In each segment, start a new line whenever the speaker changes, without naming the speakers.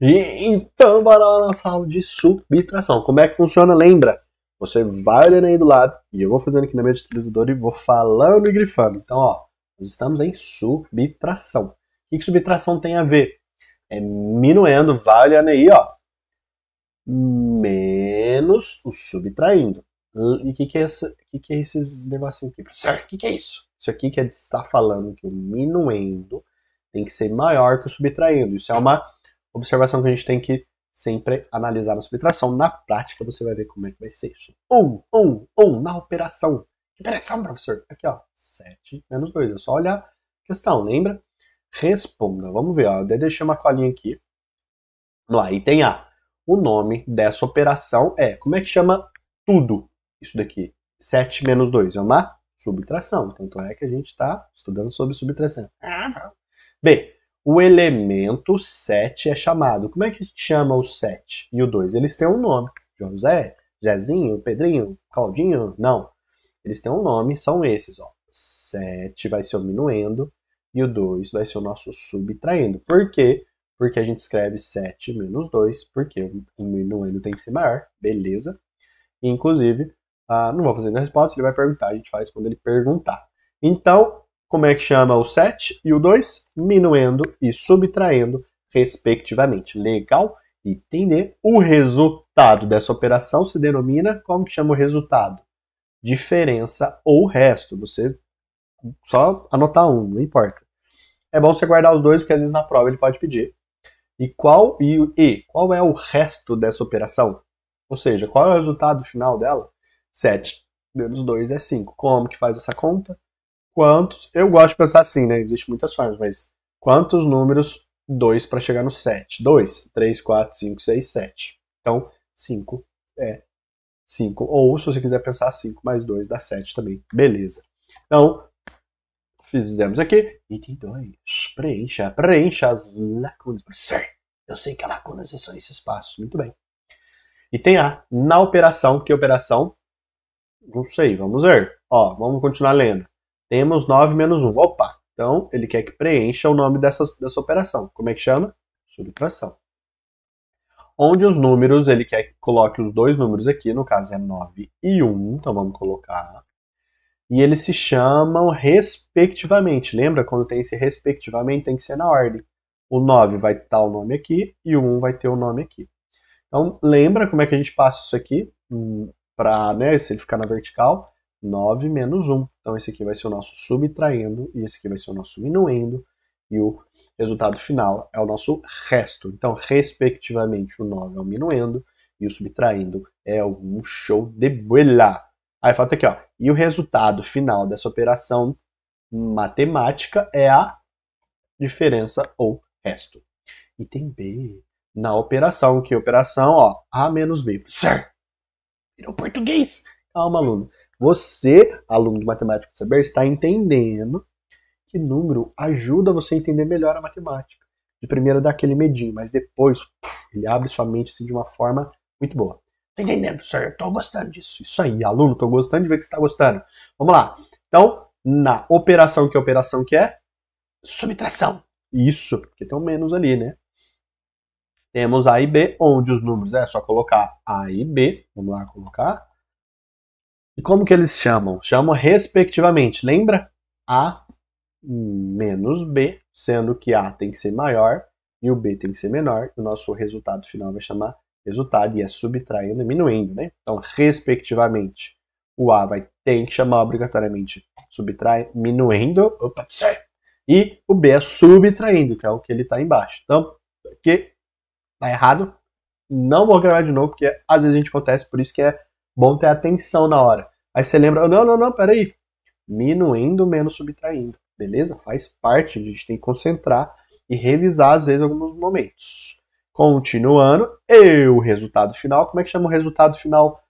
E, então, bora lá na aula de subtração. Como é que funciona? Lembra? Você vai olhando aí do lado, e eu vou fazendo aqui na minha utilizadora e vou falando e grifando. Então, ó, nós estamos em subtração. O que, que subtração tem a ver? É minuendo, vai olhando aí, ó, menos o subtraindo. E o que, que, é que, que é esses negocinhos aqui? Professor, o que, que é isso? Isso aqui quer estar falando que o minuendo tem que ser maior que o subtraindo. Isso é uma observação que a gente tem que sempre analisar na subtração. Na prática, você vai ver como é que vai ser isso. 1, 1, 1 na operação. Que operação, professor? Aqui, ó. 7 menos 2. É só olhar a questão, lembra? Responda. Vamos ver, ó. Eu deixei uma colinha aqui. Vamos lá. Item A. O nome dessa operação é. Como é que chama tudo isso daqui? 7 menos 2. É uma subtração. Tanto é que a gente está estudando sobre subtração. B. O elemento 7 é chamado. Como é que a gente chama o 7 e o 2? Eles têm um nome. José, Zezinho, Pedrinho, Claudinho? Não. Eles têm um nome, são esses. Ó. 7 vai ser o minuendo e o 2 vai ser o nosso subtraindo. Por quê? Porque a gente escreve 7 menos 2, porque o minuendo tem que ser maior. Beleza. inclusive, ah, não vou fazer a resposta, ele vai perguntar, a gente faz quando ele perguntar. Então, como é que chama o 7 e o 2? Minuendo e subtraindo, respectivamente. Legal? Entender. O resultado dessa operação se denomina, como que chama o resultado? Diferença ou resto. Você só anotar um, não importa. É bom você guardar os dois, porque às vezes na prova ele pode pedir. E qual, e, e qual é o resto dessa operação? Ou seja, qual é o resultado final dela? 7 menos 2 é 5. Como que faz essa conta? Quantos. Eu gosto de pensar assim, né? Existem muitas formas, mas quantos números 2 para chegar no 7? 2, 3, 4, 5, 6, 7. Então, 5 é 5. Ou, se você quiser pensar 5 mais 2 dá 7 também. Beleza. Então, fizemos aqui. Item 2. Preencha, preencha as lacunas. Professor, eu sei que lacunas são esses espaços. Muito bem. Item A. Na operação, que operação? Não sei, vamos ver. Ó, vamos continuar lendo. Temos 9 menos 1. Opa! Então, ele quer que preencha o nome dessa, dessa operação. Como é que chama? Subtração. Onde os números, ele quer que coloque os dois números aqui, no caso é 9 e 1, então vamos colocar. E eles se chamam respectivamente. Lembra quando tem esse respectivamente, tem que ser na ordem. O 9 vai estar o nome aqui e o 1 vai ter o nome aqui. Então, lembra como é que a gente passa isso aqui hum, para, né, se ele ficar na vertical? 9 menos 1. Então esse aqui vai ser o nosso subtraindo e esse aqui vai ser o nosso minuendo e o resultado final é o nosso resto. Então, respectivamente, o 9 é o minuendo e o subtraindo é um show de bola. Aí falta aqui, ó. E o resultado final dessa operação matemática é a diferença ou resto. Item B. Na operação, que operação, ó, A menos B. Sir, virou português. Calma, aluno. Você, aluno de matemática do saber, está entendendo que número ajuda você a entender melhor a matemática. De primeira dá aquele medinho, mas depois puf, ele abre sua mente assim, de uma forma muito boa. Tô entendendo, professor? Eu tô gostando disso. Isso aí, aluno, tô gostando de ver que você está gostando. Vamos lá. Então, na operação, que operação que é? Subtração. Isso, porque tem um menos ali, né? Temos A e B, onde os números é só colocar A e B. Vamos lá colocar. E como que eles chamam? Chamam respectivamente. Lembra? A menos B, sendo que A tem que ser maior e o B tem que ser menor. O nosso resultado final vai chamar resultado e é subtraindo e diminuindo, né? Então, respectivamente, o A vai ter que chamar obrigatoriamente subtrai, diminuindo, opa, e o B é subtraindo, que é o que ele está embaixo. Então, aqui tá errado, não vou gravar de novo, porque às vezes a gente acontece, por isso que é Bom ter atenção na hora. Aí você lembra, não, não, não, peraí. Minuindo menos subtraindo. Beleza? Faz parte, a gente tem que concentrar e revisar, às vezes, alguns momentos. Continuando, e o resultado final. Como é que chama o resultado final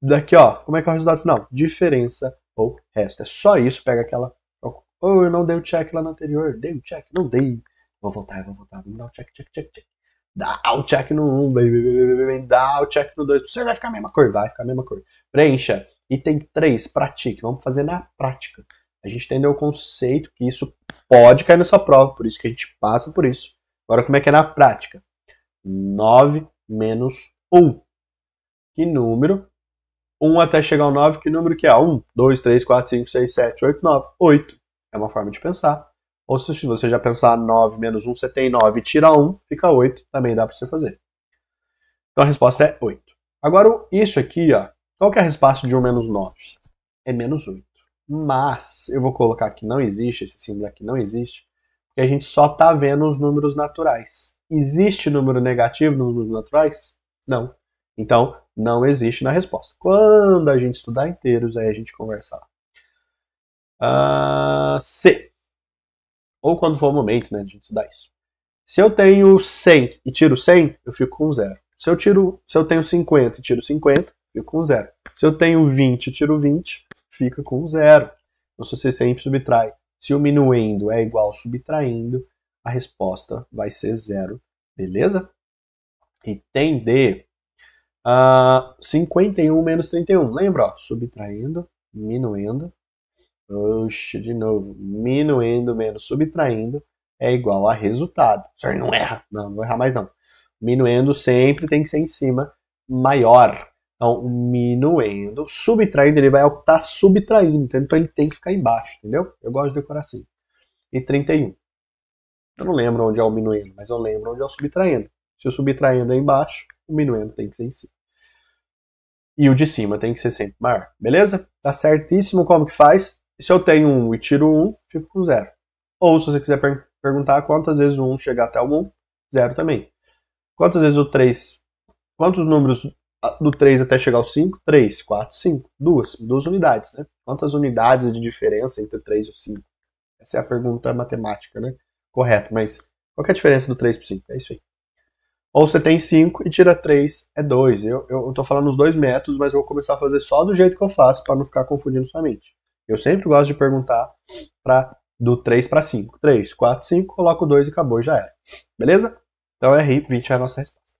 daqui, ó? Como é que é o resultado final? Diferença ou resto. É só isso, pega aquela. Oh, eu não dei o check lá no anterior. Dei o check? Não dei. Vou voltar, vou voltar. Vamos dar o check, check, check, check. Dá o check no 1, um, dá o check no 2. Você vai ficar a mesma cor, vai ficar a mesma cor. Preencha. Item 3, pratique. Vamos fazer na prática. A gente entendeu o conceito que isso pode cair na sua prova, por isso que a gente passa por isso. Agora, como é que é na prática? 9 menos 1. Que número? 1 até chegar ao 9, que número que é? 1, 2, 3, 4, 5, 6, 7, 8, 9. 8. É uma forma de pensar. Ou se você já pensar 9 menos 1, você tem 9 e tira 1, fica 8. Também dá para você fazer. Então a resposta é 8. Agora, isso aqui, ó, qual que é a resposta de 1 menos 9? É menos 8. Mas eu vou colocar que não existe, esse símbolo aqui não existe, porque a gente só está vendo os números naturais. Existe número negativo nos números naturais? Não. Então, não existe na resposta. Quando a gente estudar inteiros, aí a gente conversar. Uh, C. Ou quando for o momento né, de estudar isso. Se eu tenho 100 e tiro 100, eu fico com zero. Se eu, tiro, se eu tenho 50 e tiro 50, fico com zero. Se eu tenho 20 e tiro 20, fica com zero. Então, se você sempre subtrai, se o minuendo é igual ao subtraindo, a resposta vai ser zero. Beleza? D. Uh, 51 menos 31. Lembra? Ó, subtraindo, minuendo. Oxe, de novo. Minuendo menos subtraindo é igual a resultado. O senhor não erra. Não, não vou errar mais não. Minuendo sempre tem que ser em cima maior. Então, minuendo, subtraindo, ele vai que está subtraindo. Então, ele tem que ficar embaixo, entendeu? Eu gosto de decorar assim. E 31. Eu não lembro onde é o minuendo, mas eu lembro onde é o subtraindo. Se o subtraindo é embaixo, o minuendo tem que ser em cima. E o de cima tem que ser sempre maior. Beleza? Tá certíssimo como que faz. E se eu tenho 1 e tiro 1, fico com 0. Ou se você quiser per perguntar quantas vezes o 1 chegar até o 1, 0 também. Quantas vezes o 3, quantos números do 3 até chegar ao 5? 3, 4, 5. Duas. Duas unidades, né? Quantas unidades de diferença entre 3 e o 5? Essa é a pergunta matemática, né? Correta, mas qual é a diferença do 3 para o 5? É isso aí. Ou você tem 5 e tira 3, é 2. Eu, tô falando os dois métodos, mas eu vou começar a fazer só do jeito que eu faço, para não ficar confundindo sua mente. Eu sempre gosto de perguntar pra, do 3 para 5. 3, 4, 5, coloco 2 e acabou, já era. Beleza? Então é RI, 20 é a nossa resposta.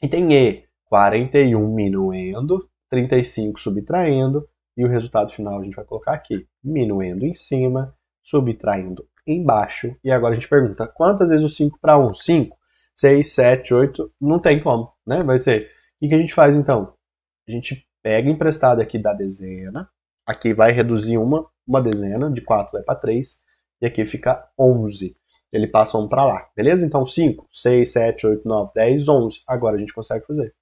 Item E, 41 minuendo, 35 subtraindo, e o resultado final a gente vai colocar aqui, minuendo em cima, subtraindo embaixo. E agora a gente pergunta, quantas vezes o 5 para 1? 5, 6, 7, 8, não tem como, né? Vai ser, o que a gente faz então? A gente pega emprestado aqui da dezena, aqui vai reduzir uma, uma dezena, de 4 vai para 3, e aqui fica 11 ele passa um para lá, beleza? Então 5, 6, 7, 8, 9, 10, 11. Agora a gente consegue fazer.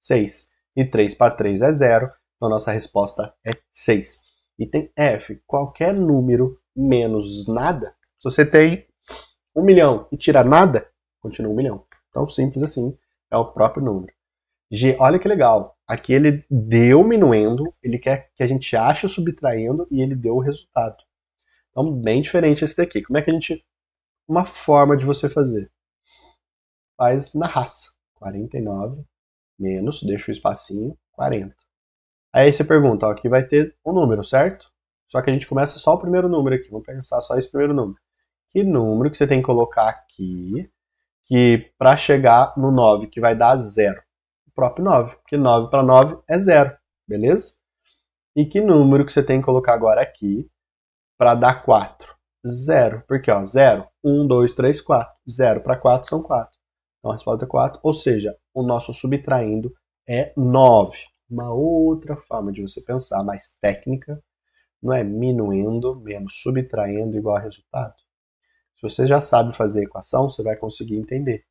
6 e 3 para 3 é 0, então a nossa resposta é 6. Item F, qualquer número menos nada, se você tem 1 milhão e tira nada, continua 1 milhão. Então simples assim, é o próprio número. G, olha que legal, aqui ele deu minuendo, ele quer que a gente ache o subtraindo e ele deu o resultado. Então bem diferente esse daqui. Como é que a gente uma forma de você fazer. Faz na raça. 49 menos, deixa o espacinho, 40. Aí você pergunta, ó, aqui vai ter um número, certo? Só que a gente começa só o primeiro número aqui. Vamos pensar só esse primeiro número. Que número que você tem que colocar aqui, que para chegar no 9, que vai dar zero? Próprio 9, porque 9 para 9 é zero, beleza? E que número que você tem que colocar agora aqui para dar 4? Zero, porque ó, zero 1, 2, 3, 4. 0 para 4 são 4. Então a resposta é 4, ou seja, o nosso subtraindo é 9. Uma outra forma de você pensar, mais técnica, não é minuendo menos subtraindo igual a resultado. Se você já sabe fazer a equação, você vai conseguir entender.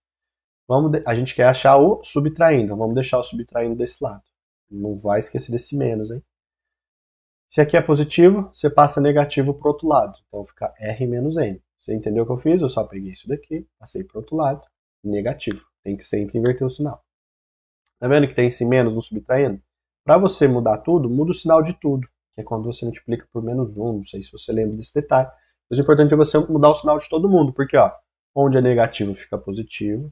Vamos a gente quer achar o subtraindo, vamos deixar o subtraindo desse lado. Não vai esquecer desse menos, hein? Se aqui é positivo, você passa negativo para o outro lado. Então fica R menos N. Você entendeu o que eu fiz? Eu só peguei isso daqui, passei para o outro lado, negativo. Tem que sempre inverter o sinal. Tá vendo que tem esse menos no subtraindo? Para você mudar tudo, muda o sinal de tudo, que é quando você multiplica por menos 1. Não sei se você lembra desse detalhe. Mas o importante é você mudar o sinal de todo mundo, porque ó, onde é negativo fica positivo,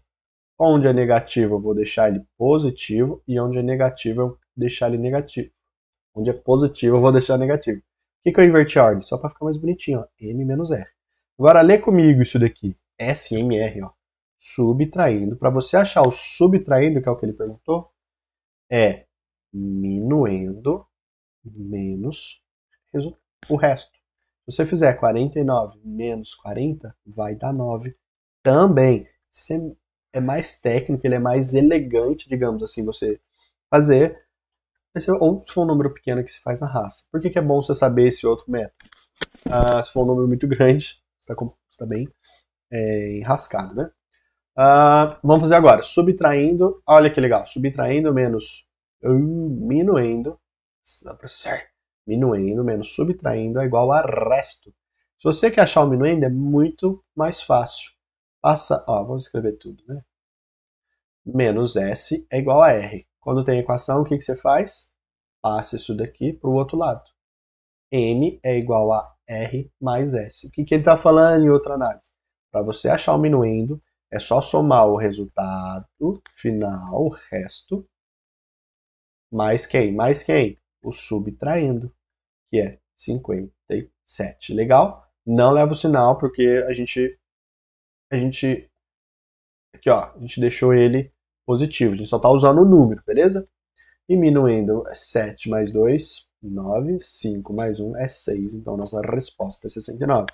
onde é negativo eu vou deixar ele positivo, e onde é negativo eu vou deixar ele negativo. Onde é positivo eu vou deixar negativo. O que, que eu inverti a ordem? Só para ficar mais bonitinho, ó, M menos R. Agora lê comigo isso daqui. SMR, ó. Subtraindo. Para você achar o subtraindo, que é o que ele perguntou, é minuendo menos o resto. Se você fizer 49 menos 40, vai dar 9 também. Você é mais técnico, ele é mais elegante, digamos assim, você fazer. Ou se for um número pequeno que se faz na raça. Por que, que é bom você saber esse outro método? Ah, se for um número muito grande, está tá bem é, enrascado, né? Ah, vamos fazer agora. Subtraindo, olha que legal. Subtraindo menos uh, minuendo, minuendo menos subtraindo é igual a resto. Se você quer achar o minuendo, é muito mais fácil. Passa, ó, vamos escrever tudo, né? Menos S é igual a R. Quando tem equação, o que, que você faz? Passa isso daqui para o outro lado. M é igual a R mais S. O que, que ele está falando em outra análise? Para você achar o minuendo, é só somar o resultado final, o resto, mais quem? Mais quem? O subtraindo, que é 57. Legal? Não leva o sinal porque a gente a gente aqui ó, a gente deixou ele positivo, a gente só está usando o número, beleza? Diminuindo é 7 mais 2, 9, 5 mais 1 é 6, então nossa resposta é 69.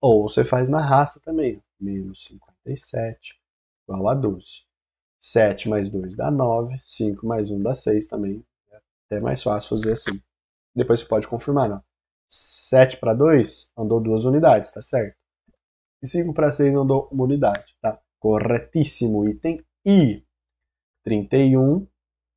Ou você faz na raça também, menos 57 igual a 12. 7 mais 2 dá 9, 5 mais 1 dá 6 também. É até mais fácil fazer assim. Depois você pode confirmar, não. 7 para 2 andou duas unidades, tá certo? E 5 para 6 andou uma unidade, tá? Corretíssimo item I. 31,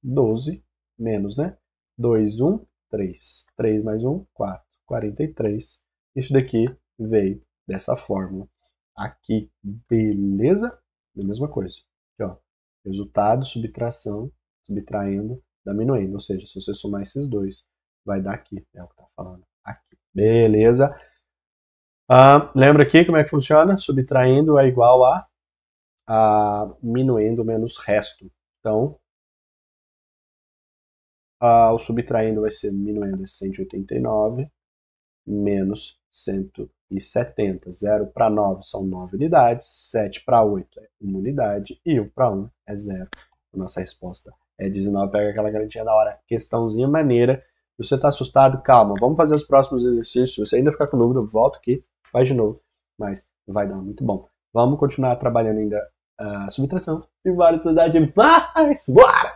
12, menos, né? 2, 1, 3. 3 mais 1, 4. 43. Isso daqui veio dessa fórmula aqui, beleza? A mesma coisa. Aqui, ó. Resultado, subtração, subtraindo, diminuindo. Ou seja, se você somar esses dois, vai dar aqui. É o que está falando aqui. Beleza? Ah, lembra aqui como é que funciona? Subtraindo é igual a, a minuendo menos resto. Então, ah, o subtraindo vai ser minuendo é 189 menos 170. 0 para 9 são 9 unidades, 7 para 8 é 1 unidade e 1 para 1 é 0. Nossa resposta é 19. Pega aquela garantia da hora. Questãozinha maneira se você está assustado, calma, vamos fazer os próximos exercícios. Se você ainda ficar com dúvida, volta aqui, faz de novo. Mas vai dar muito bom. Vamos continuar trabalhando ainda a uh, subtração e várias cidades mais. Bora!